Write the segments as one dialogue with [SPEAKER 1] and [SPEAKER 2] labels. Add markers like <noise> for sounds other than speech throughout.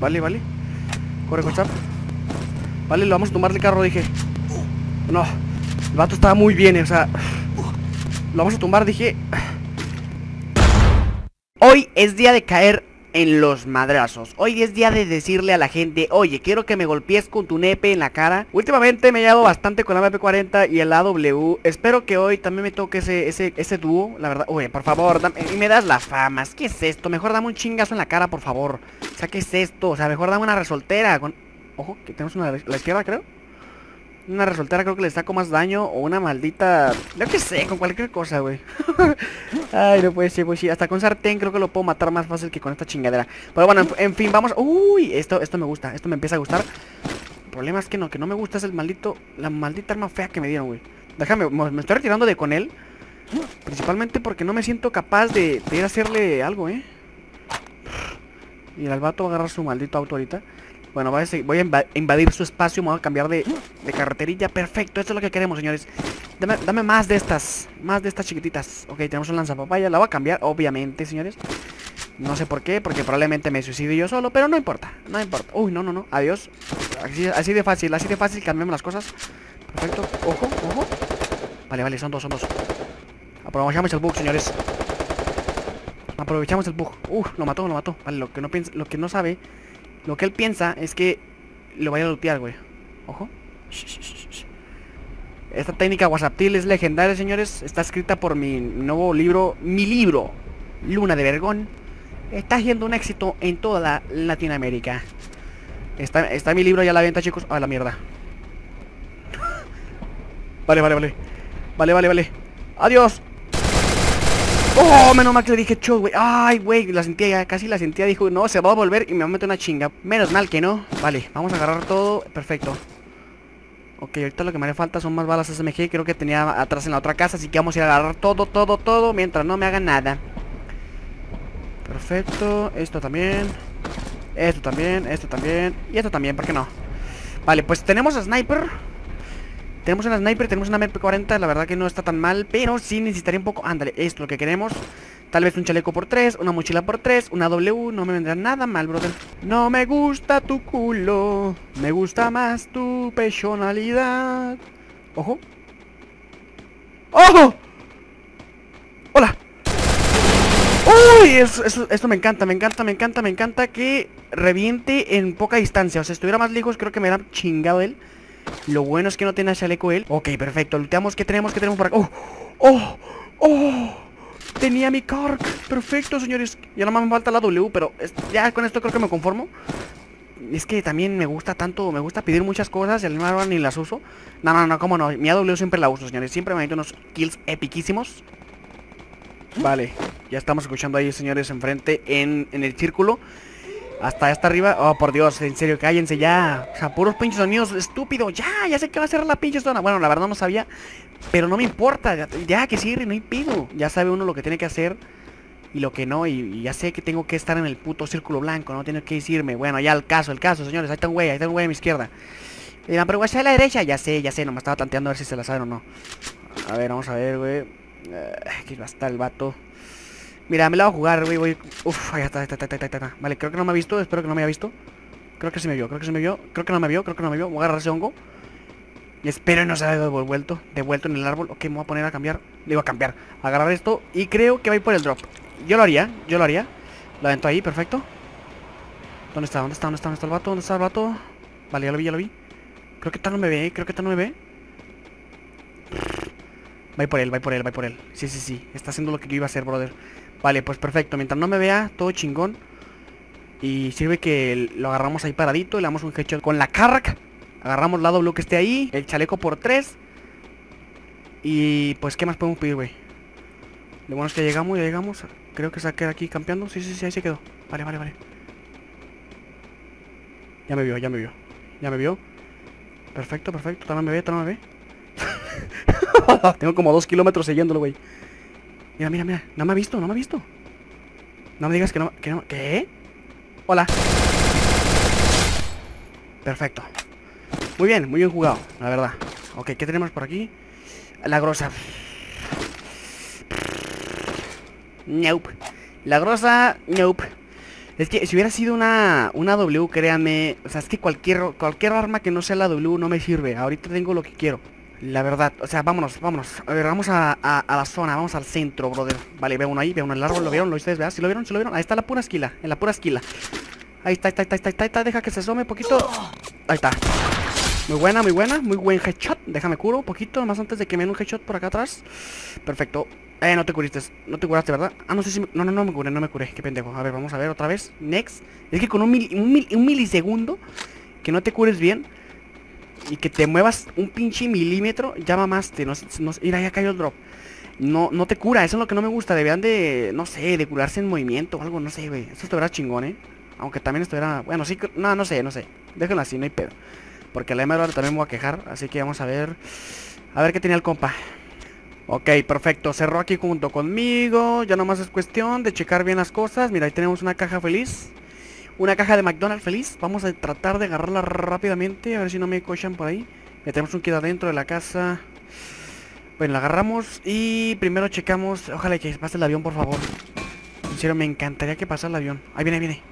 [SPEAKER 1] Vale, vale. Corre, WhatsApp. Vale, lo vamos a tumbar el carro, dije. No. El vato estaba muy bien, o sea. Lo vamos a tumbar, dije. Hoy es día de caer en los madrazos. Hoy es día de decirle a la gente, oye, quiero que me golpees con tu nepe en la cara. Últimamente me he llevado bastante con la MP40 y el AW. Espero que hoy también me toque ese, ese, ese dúo, la verdad. Oye, por favor, dame, y me das las famas. ¿Qué es esto? Mejor dame un chingazo en la cara, por favor. O sea, ¿qué es esto? O sea, mejor dame una resoltera con... Ojo, que tenemos una a la izquierda, creo. Una resoltera creo que le saco más daño O una maldita... Yo que sé, con cualquier cosa, güey. <laughs> Ay, no puede ser, pues sí Hasta con sartén creo que lo puedo matar más fácil que con esta chingadera. Pero bueno, en, fin, vamos Uy, esto, esto me gusta, esto me empieza a gustar. El problema es que no, que no me gusta es el maldito La maldita arma fea que me dieron, güey. Déjame, me estoy retirando de con él Principalmente porque no me siento capaz de, de ir a hacerle algo, eh Y el vato va a agarrar su maldito auto ahorita bueno, voy a, invadir su espacio, me voy a cambiar de, carreterilla. Perfecto, esto es lo que queremos, señores. Dame, más de estas, más de estas chiquititas. Ok, tenemos un lanzapapaya, la voy a cambiar, obviamente, señores. No sé por qué, porque probablemente me suicidio yo solo, pero no importa, no importa. Uy, no, no, no, adiós. Así, de fácil, así de fácil cambiamos las cosas. Perfecto, ojo, ojo. Vale, vale, son dos, son dos. Aprovechamos el bug, señores. Aprovechamos el bug. Uf, lo mató, lo mató. Vale, lo que no piensa, lo que no sabe lo que él piensa es que lo vaya a lootear, güey. Ojo. Esta técnica WhatsApptil es legendaria, señores. Está escrita por mi nuevo libro, mi libro, Luna de Vergón. Está siendo un éxito en toda la Latinoamérica. Está, está mi libro ya a la venta, chicos. A la mierda. <laughs> vale, vale, vale. Vale, vale, vale. Adiós. Oh, menos mal que le dije cho, güey. Ay, güey, la sentía casi la sentía. Dijo, no, se va a volver y me va a meter una chinga. Menos mal que no. Vale, vamos a agarrar todo. Perfecto. Ok, ahorita lo que me haría falta son más balas SMG. Creo que tenía atrás en la otra casa. Así que vamos a ir a agarrar todo, todo, todo. Mientras no me hagan nada. Perfecto. Esto también. Esto también. Esto también. Y esto también, ¿por qué no? Vale, pues tenemos a Sniper. Tenemos una sniper, tenemos una MP40 La verdad que no está tan mal Pero sí necesitaría un poco, ándale, esto es lo que queremos Tal vez un chaleco por 3, una mochila por 3 Una W, no me vendrá nada mal, brother No me gusta tu culo Me gusta más tu personalidad Ojo ¡Ojo! ¡Hola! ¡Uy! esto me encanta, me encanta, me encanta, me encanta Que reviente en poca distancia O sea, estuviera más lejos creo que me da chingado él lo bueno es que no tiene chaleco él Ok, perfecto, luteamos, ¿qué tenemos? ¿Qué tenemos por acá? ¡Oh! ¡Oh! ¡Oh! Tenía mi carg Perfecto, señores Ya no me falta la W, pero ya con esto creo que me conformo es que también me gusta tanto, me gusta pedir muchas cosas y al mismo ni las uso. No, no, no, cómo no. Mi AW siempre la uso, señores. Siempre me meto unos kills epiquísimos. Vale, ya estamos escuchando ahí, señores, enfrente en, en el círculo. Hasta hasta arriba. Oh, por Dios, en serio, cállense ya. O sea, puros pinches sonidos, estúpido. Ya, ya sé que va a ser la pinche zona. Bueno, la verdad no sabía. Pero no me importa. Ya, que sirve, no hay pido. Ya sabe uno lo que tiene que hacer y lo que no. Y, ya sé que tengo que estar en el puto círculo blanco. No tiene que decirme. Bueno, ya el caso, el caso, señores. Ahí está un güey, ahí está un güey a mi izquierda. Y pero güey, a la derecha. Ya sé, ya sé. No me estaba tanteando a ver si se la saben o no. A ver, vamos a ver, güey. aquí va a estar el vato. Mira, me la voy a jugar, güey, voy... Uf, ahí está, está, está, está, está, Vale, creo que no me ha visto, espero que no me haya visto. Creo que sí me vio, creo que sí me vio Creo que no me vio, creo que no me vio. Voy a agarrar ese hongo. Y espero no se haya devuelto Devuelto en el árbol. Ok, me voy a poner a cambiar iba a cambiar Agarrar esto Y creo que va a ir por el drop. Yo lo haría, yo lo haría. Lo avento ahí, perfecto. ¿Dónde está? ¿Dónde está? ¿Dónde está? ¿Dónde está el vato? ¿Dónde está el vato? Vale, ya lo vi, ya lo vi. Creo que tal no me ve, creo que tal no me ve. Va por él, va por él, va por él. Sí, sí, sí Está haciendo lo que yo iba a hacer, brother Vale, pues perfecto. Mientras no me vea, todo chingón. Y sirve que lo agarramos ahí paradito le damos un headshot con la carga. Agarramos la W que esté ahí. El chaleco por 3. Y pues, ¿qué más podemos pedir, güey? Lo bueno es que llegamos, ya llegamos. Creo que se queda aquí campeando. Sí, sí, sí, ahí se quedó. Vale, vale, vale. Ya me vio, ya me vio. Ya me vio. Perfecto, perfecto. También me ve, también me ve. <laughs> Tengo como dos kilómetros siguiéndolo, güey. Mira, mira, mira. No me ha visto, no me ha visto. No me digas que no... Que no ¿Qué? Hola. Perfecto. Muy bien, muy bien jugado, la verdad. Ok, ¿qué tenemos por aquí? La grosa. Nope. La grosa, nope. Es que si hubiera sido una, una W, créanme, o sea, es que cualquier, cualquier arma que no sea la W no me sirve. Ahorita tengo lo que quiero. La verdad, o sea, vámonos, vámonos. A ver, vamos a, a, la zona, vamos al centro, brother. Vale, veo uno ahí, veo uno en el árbol, ¿lo vieron? ¿Lo ustedes vean? ¿Sí lo vieron? ¿Sí lo vieron? Ahí está la pura esquila, en la pura esquila. Ahí está, ahí está, ahí está, ahí está, deja que se asome un poquito. Ahí está. Muy buena, muy buena, muy buen headshot. Déjame curo un poquito, más antes de que me den un headshot por acá atrás. Perfecto. Eh, no te curiste, no te curaste, ¿verdad? Ah, no sé si... No, no, no me curé, no me curé, qué pendejo. A ver, vamos a ver otra vez. Next. Es que con un, un milisegundo que no te cures bien y que te muevas un pinche milímetro, ya mamaste. No, no, mira, ya cayó el drop. No, no te cura, eso es lo que no me gusta. Deberían de, no sé, de curarse en movimiento o algo, no sé, güey. Eso estuviera chingón, ¿eh? Aunque también estuviera, bueno, sí, no, no sé, no sé. Déjenlo así, no hay pedo. Porque la Emerald también me voy a quejar, así que vamos a ver. A ver qué tenía el compa. Ok, perfecto, cerró aquí junto conmigo Ya nomás es cuestión de checar bien las cosas Mira, ahí tenemos una caja feliz una caja de McDonald's feliz. Vamos a tratar de agarrarla rápidamente. A ver si no me cochan por ahí. Metemos un kit adentro de la casa. Bueno, la agarramos y primero checamos. Ojalá que pase el avión, por favor. En me encantaría que pase el avión. Ahí viene, ahí viene.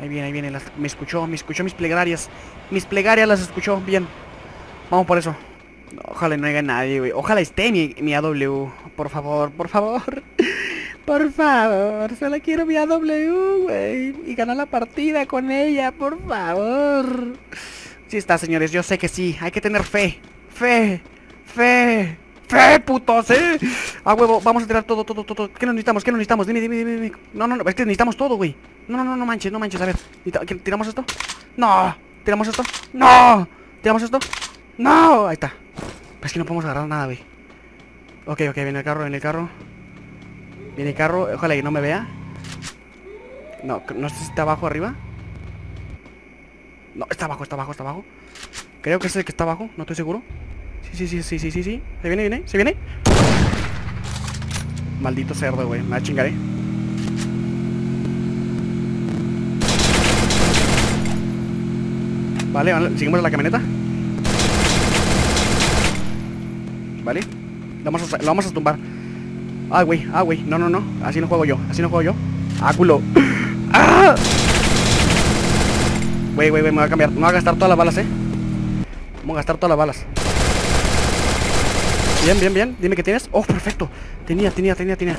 [SPEAKER 1] Ahí viene, ahí viene. me escuchó, me escuchó mis plegarias. Mis plegarias las escuchó. Bien. Vamos por eso. Ojalá no haya nadie, güey. Ojalá esté mi, mi AW. Por favor, por favor. Por favor, solo quiero mi AW, güey. Y ganar la partida con ella, por favor. Sí está, señores, yo sé que sí. Hay que tener fe. Fe. Fe. Fe, putos, eh. A huevo, vamos a tirar todo, todo, todo. ¿Qué nos necesitamos? ¿Qué nos necesitamos? Dime, dime, dime, dime. No, no, no, es que necesitamos todo, güey. No, no, no, no manches, no manches. A ver, ¿tiramos esto? No. ¿Tiramos esto? No. ¿Tiramos esto? No. Ahí está. Es que no podemos agarrar nada, güey. Ok, ok, viene el carro, viene el carro. Viene carro, ojalá que no me vea. No, no sé si está abajo arriba. No, está abajo, está abajo, está abajo. Creo que es el que está abajo, no estoy seguro. Sí, sí, sí, sí, sí, sí, sí. Se viene, viene, se viene. Maldito cerdo, güey. Me va a chingar, eh. Vale, vale, seguimos en la camioneta. Vale. Vamos a, lo vamos a tumbar. Ah, güey, ah, güey. No, no, no. Así no juego yo. Así no juego yo. Ah, culo. <clears throat> ¡Ah! Güey, güey, güey, me voy a cambiar. Me voy a gastar todas las balas, eh. Vamos a gastar todas las balas. Bien, bien, bien. Dime que tienes. Oh, perfecto. Tenía, tenía, tenía, tenía.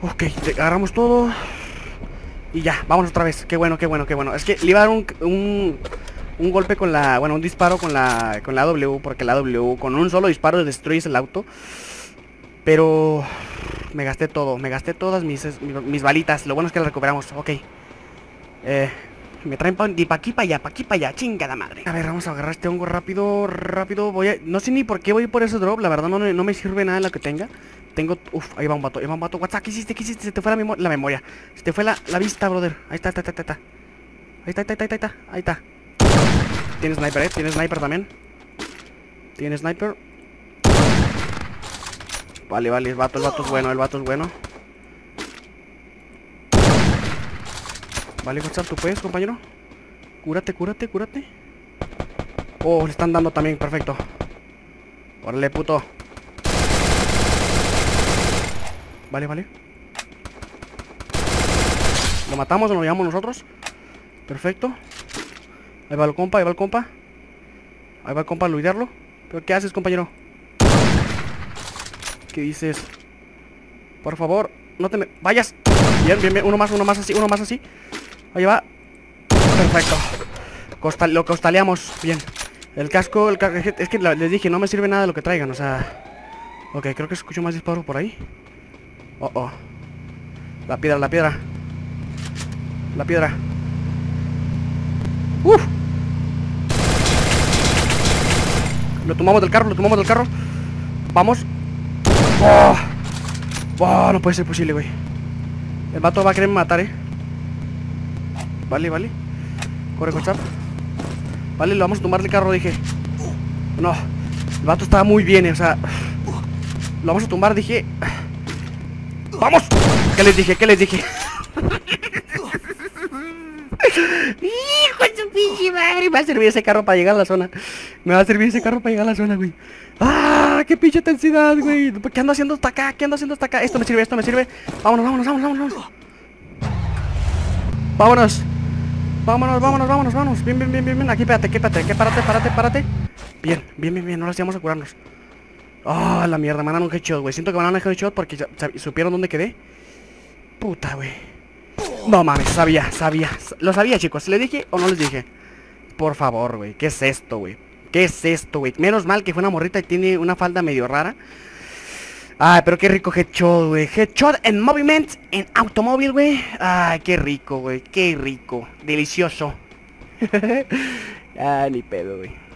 [SPEAKER 1] Ok, agarramos todo. Y ya, vamos otra vez. Qué bueno, qué bueno, qué bueno. Es que le iba a dar un, un, un golpe con la... Bueno, un disparo con la, con la W. Porque la W con un solo disparo destruyes el auto. Pero me gasté todo, me gasté todas mis, mis balitas. Lo bueno es que las recuperamos, ok. Eh, me traen pa, pa' aquí para allá, pa' aquí para allá, chingada madre. A ver, vamos a agarrar este hongo rápido, rápido. Voy a, no sé ni por qué voy por ese drop, la verdad no, no me sirve nada lo que tenga. Tengo, uf, ahí va un vato, ahí va un vato. WhatsApp, ¿qué hiciste? ¿Qué hiciste? Se te fue la, la memoria. Se te fue la, la vista, brother. Ahí está, está, ahí está, ahí está. Ahí está, ahí está, ahí está, ahí está. Tiene sniper, eh, tiene sniper también. Tiene sniper. Vale, vale, el vato, el vato es bueno, el vato es bueno. Vale, WhatsApp, ¿tú puedes, compañero? Cúrate, cúrate, cúrate. Oh, le están dando también, perfecto. Órale, puto. Vale, vale. ¿Lo matamos o lo llevamos nosotros? Perfecto. Ahí va el compa, ahí va el compa. Ahí va el compa a luidarlo. ¿Pero qué haces, compañero? ¿Qué dices? Por favor, no te me vayas. Bien, bien, bien. Uno más, uno más así, uno más así. Ahí va. Perfecto. lo costaleamos. Bien. El casco, el es que les dije, no me sirve nada lo que traigan, o sea... Ok, creo que escucho más disparos por ahí. Oh, oh. La piedra, la piedra. La piedra. Uf. Lo tomamos del carro, lo tomamos del carro. Vamos. Oh. oh. no puede ser posible, güey. El vato va a querer matar, eh. Vale, vale. Corre, WhatsApp. Vale, lo vamos a tumbar el carro, dije. No. El vato estaba muy bien, eh, o sea. Lo vamos a tumbar, dije. ¡Vamos! ¿Qué les dije? ¿Qué les dije? <laughs> ¡Hijo de su pinche madre! Va a servir ese carro para llegar a la zona. Me va a servir ese carro para llegar a la zona, güey. ¡Ah! ¡Qué pinche intensidad, güey! ¿Qué ando haciendo hasta acá? ¿Qué ando haciendo hasta acá? Esto me sirve, esto me sirve. Vámonos, vámonos, vámonos, vámonos. Vámonos. Vámonos, vámonos, vámonos, vámonos. Bien, bien, bien, bien, bien. Aquí, espérate, aquí, espérate, aquí, párate, párate, párate. Bien, bien, bien, bien. No las llevamos a curarnos. Ah, la mierda, me un headshot, güey. Siento que me headshot porque supieron dónde quedé. Puta, güey. No mames, sabía, sabía. Lo sabía, chicos. ¿Le dije o no les dije? Por favor, güey. ¿Qué es esto, güey? ¿Qué es esto, güey? Menos mal que fue una morrita y tiene una falda medio rara. Ay, pero qué rico headshot, güey. Headshot en moviment, en automóvil, güey. Ay, qué rico, güey. Qué rico. Delicioso. <laughs> ah, ni pedo, güey.